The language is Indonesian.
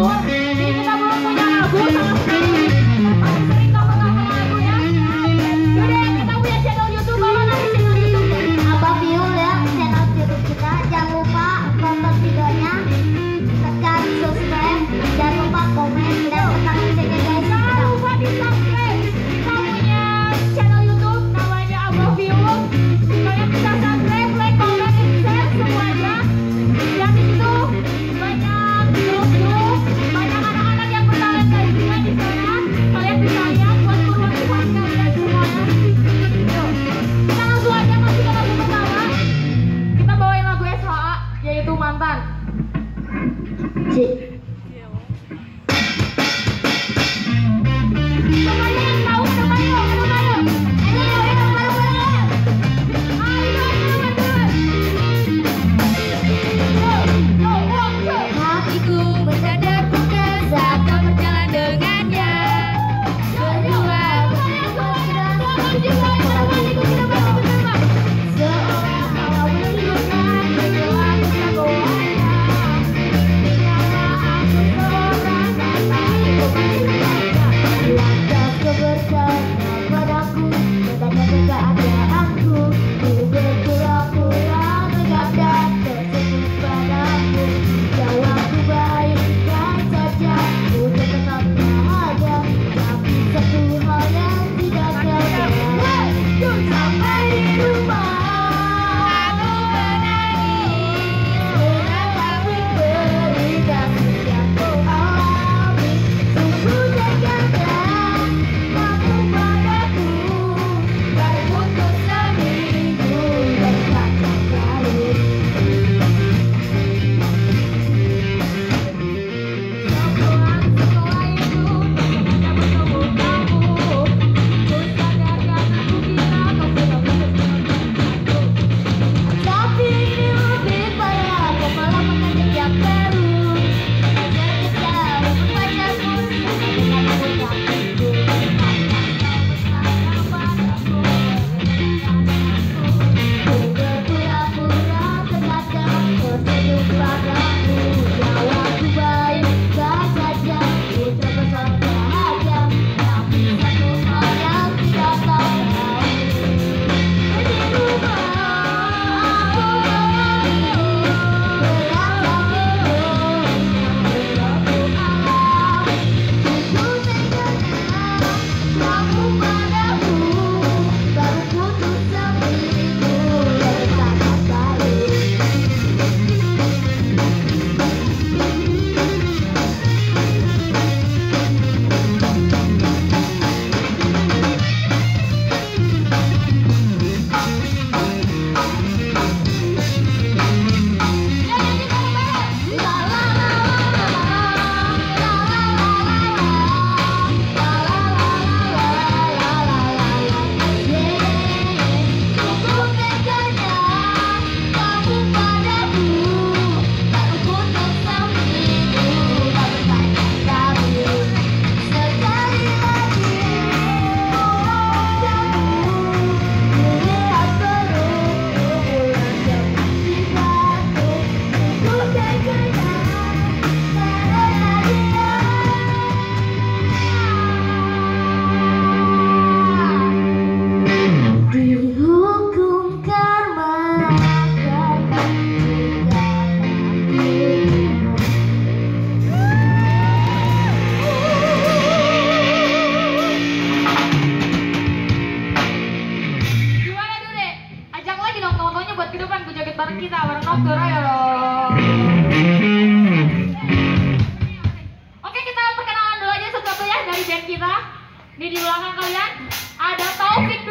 Oh. bareng kita bareng Nogor ayo loh. Oke kita perkenalan dulu aja satu-satu ya dari band kita. Ini di belakang kalian ada Taufik